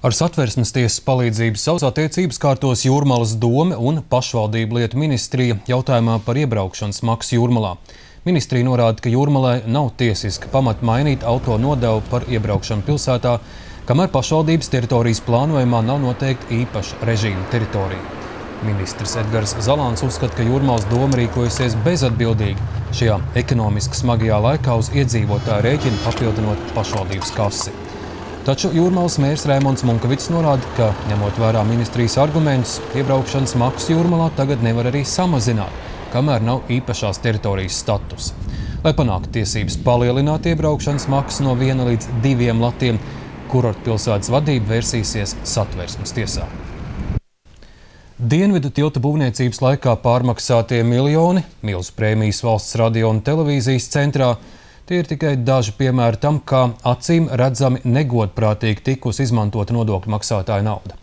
Ar satversmes tiesas palīdzību savas attiecības kārtos Jūrmalas dome un pašvaldību lietu ministrija jautājumā par iebraukšanas maksu Jūrmalā. Ministrija norāda, ka Jūrmalai nav tiesiska pamata mainīt auto nodevu par iebraukšanu pilsētā, kamēr pašvaldības teritorijas plānojumā nav noteikta īpaša režīma teritorija. Ministrs Edgars Zalāns uzskata, ka Jūrmals doma rīkojusies bezatbildīgi šajā ekonomiski smagajā laikā uz iedzīvotāju rēķinu papildinot pašvaldības kasi. Taču Jūrmālas mērs Rēmons Munkavits norāda, ka, ņemot vērā ministrijas argumentus, iebraukšanas maksu Jūrmalā tagad nevar arī samazināt, kamēr nav īpašās teritorijas status. Lai panāktu tiesības palielināt iebraukšanas maksu no viena līdz diviem latiem, kurortpilsētas vadība vērsīsies satversmes tiesā. Dienvidu tilta būvniecības laikā pārmaksātie miljoni, milzu prēmijas valsts radio un televīzijas centrā – Tie ir tikai daži piemēri tam, kā acīm redzami negodprātīgi tikus izmantota nodokļu maksātāja nauda.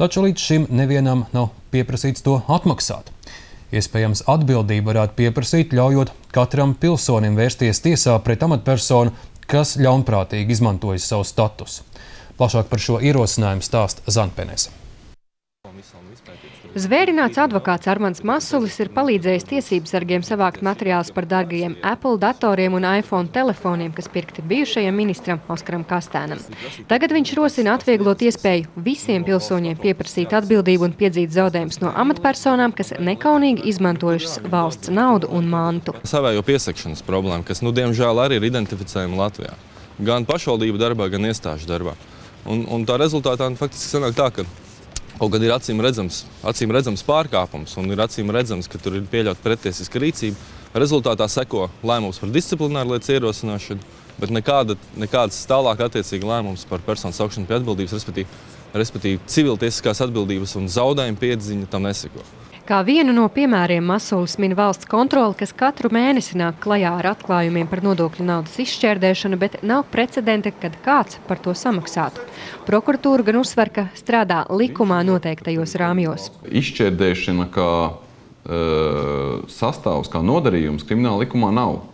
Taču līdz šim nevienam nav pieprasīts to atmaksāt. Iespējams, atbildību varētu pieprasīt, ļaujot katram pilsonim vērsties tiesā pret amatpersonu, kas ļaunprātīgi izmantojas savu statusu. Plašāk par šo ierosinājumu stāsta Zanpenese. Zvērināts advokāts Armāns Masulis ir palīdzējis tiesības sargiem savākt materiālus par dārgajiem Apple datoriem un iPhone telefoniem, kas pirkti bijušajam ministram Oskaram Kastēnam. Tagad viņš rosina atvieglot iespēju visiem pilsoņiem pieprasīt atbildību un piedzīt zaudējumus no amatpersonām, kas nekaunīgi izmantojušas valsts naudu un mantu. Savējo piesakšanas problēma, kas, nu, diemžēl, arī ir identificējama Latvijā. Gan pašvaldību darbā, gan iestāžu darbā. Un, un tā rezultātā nu, faktiski sanāk tā, ka Kaut gan ir acīm redzams, acīm redzams pārkāpums un ir acīm redzams, ka tur ir pieļauta pretiesiska rīcība, rezultātā seko lēmums par disciplināru lietas ierosināšanu, bet nekāda, nekādas tālāk attiecīgi lēmums par personu saukšanu pie atbildības, respektīvi, respektīvi civiltiesiskās atbildības un zaudējuma piedziņa tam neseko. Kā vienu no piemēriem Masulis min valsts kontroli, kas katru mēnesi nāk klajā ar atklājumiem par nodokļu naudas izšķērdēšanu, bet nav precedenta, kad kāds par to samaksātu. Prokuratūra gan uzsver, ka strādā likumā noteiktajos rāmjos. Izšķērdēšana kā uh, sastāvs, kā nodarījums krimināla likumā nav.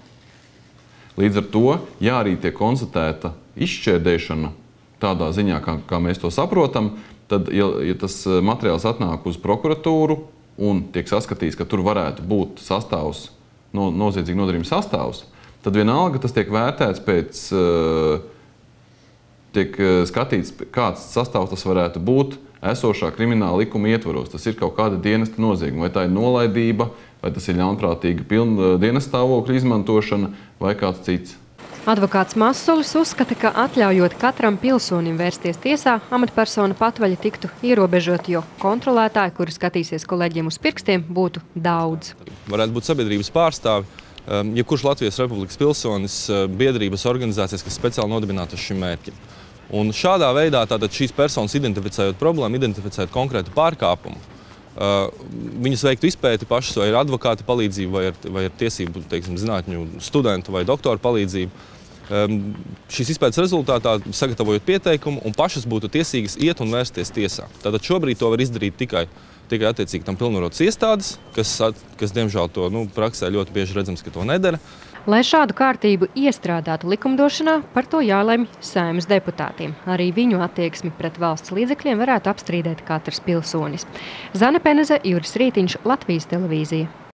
Līdz ar to, ja arī tiek konstatēta izšķērdēšana tādā ziņā, kā, kā mēs to saprotam, tad, ja, ja tas materiāls atnāk uz prokuratūru, un tiek saskatīts, ka tur varētu būt sastāvs, no, noziedzīga nodarījuma sastāvs, tad vienalga tas tiek vērtēts pēc, uh, tiek eh, skatīts, kāds sastāvs tas varētu būt esošā krimināla likuma ietvaros. Tas ir kaut kāda dienesta nozieguma, vai tā ir nolaidība, vai tas ir ļaunprātīga pilna dienas stāvokļa izmantošana vai kāds cits. Advokāts Masulis uzskata, ka atļaujot katram pilsonim vērsties tiesā, amatpersona patvaļa tiktu ierobežot, jo kontrolētāji, kuri skatīsies kolēģiem uz pirkstiem, būtu daudz. Varētu būt sabiedrības pārstāvi, um, jebkurš Latvijas Republikas pilsonis, uh, biedrības organizācijas, kas speciāli nodibinātas šim mērķim. Un šādā veidā tātad šīs personas identificējot problēmu, identificējot konkrētu pārkāpumu, viņas veiktu izpēti pašas, vai ar advokāta palīdzību, vai ar, vai ar tiesību teiksim, zinātņu studentu vai doktoru palīdzību. Um, šīs izpētes rezultātā sagatavojot pieteikumu, un pašas būtu tiesīgas iet un vērsties tiesā. Tātad šobrīd to var izdarīt tikai, tikai attiecīgi tam pilnvarotas iestādes, kas, kas diemžēl to nu, praksē ļoti bieži redzams, ka to nedara. Lai šādu kārtību iestrādātu likumdošanā, par to jālemj Saeimas deputātiem. Arī viņu attieksmi pret valsts līdzekļiem varētu apstrīdēt katrs pilsonis. Zane Peneze, Juris Rītiņš, Latvijas televīzija.